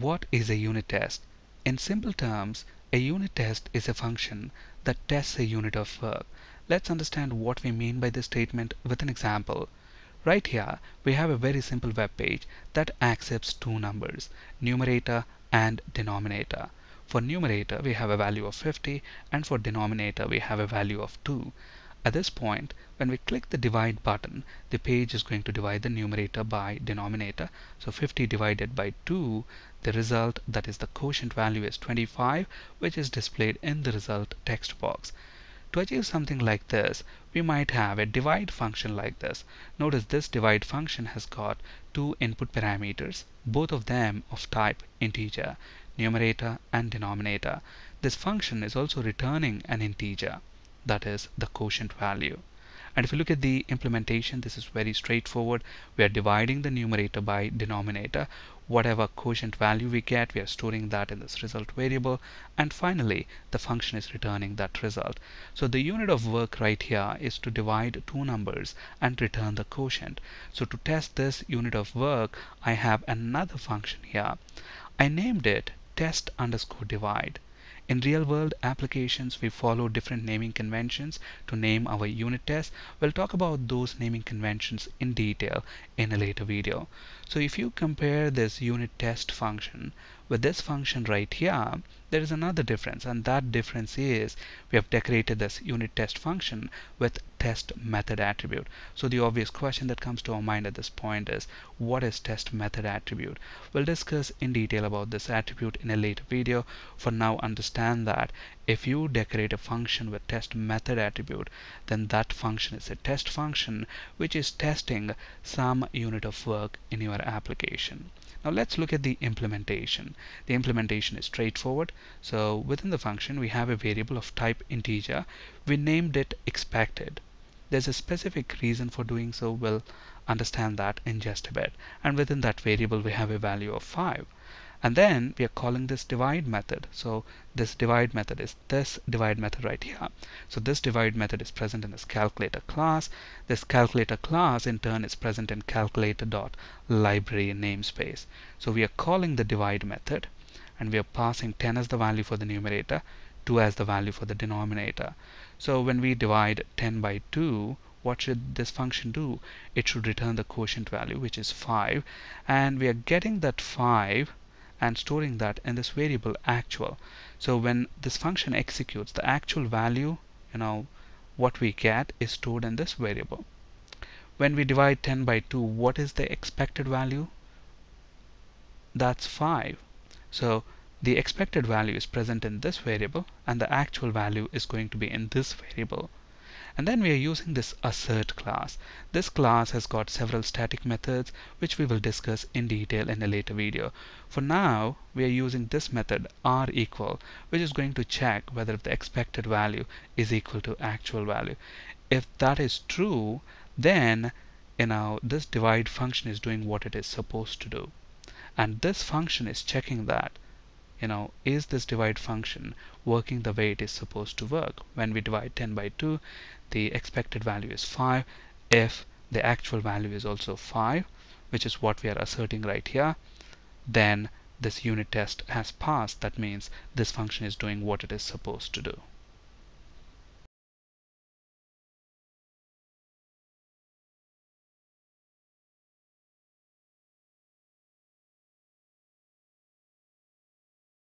what is a unit test? In simple terms, a unit test is a function that tests a unit of work. Let's understand what we mean by this statement with an example. Right here, we have a very simple web page that accepts two numbers, numerator and denominator. For numerator, we have a value of 50 and for denominator, we have a value of 2. At this point, when we click the divide button, the page is going to divide the numerator by denominator. So 50 divided by 2, the result that is the quotient value is 25, which is displayed in the result text box. To achieve something like this, we might have a divide function like this. Notice this divide function has got two input parameters, both of them of type integer, numerator and denominator. This function is also returning an integer that is the quotient value. And if you look at the implementation, this is very straightforward. We are dividing the numerator by denominator. Whatever quotient value we get, we are storing that in this result variable. And finally, the function is returning that result. So the unit of work right here is to divide two numbers and return the quotient. So to test this unit of work, I have another function here. I named it test underscore divide. In real world applications, we follow different naming conventions to name our unit tests. We'll talk about those naming conventions in detail in a later video. So if you compare this unit test function with this function right here, there is another difference and that difference is we have decorated this unit test function with test method attribute. So the obvious question that comes to our mind at this point is what is test method attribute? We'll discuss in detail about this attribute in a later video. For now understand that if you decorate a function with test method attribute then that function is a test function which is testing some unit of work in your application. Now let's look at the implementation. The implementation is straightforward. So within the function we have a variable of type integer. We named it expected. There's a specific reason for doing so. We'll understand that in just a bit. And within that variable we have a value of 5 and then we are calling this divide method so this divide method is this divide method right here so this divide method is present in this calculator class this calculator class in turn is present in calculator dot library namespace so we are calling the divide method and we are passing 10 as the value for the numerator 2 as the value for the denominator so when we divide 10 by 2 what should this function do it should return the quotient value which is 5 and we are getting that 5 and storing that in this variable actual. So when this function executes, the actual value, you know, what we get is stored in this variable. When we divide 10 by 2, what is the expected value? That's 5. So the expected value is present in this variable and the actual value is going to be in this variable. And then we are using this assert class. This class has got several static methods which we will discuss in detail in a later video. For now, we are using this method AreEqual which is going to check whether the expected value is equal to actual value. If that is true, then you know this divide function is doing what it is supposed to do. And this function is checking that you know, is this divide function working the way it is supposed to work? When we divide 10 by 2, the expected value is 5. If the actual value is also 5, which is what we are asserting right here, then this unit test has passed. That means this function is doing what it is supposed to do.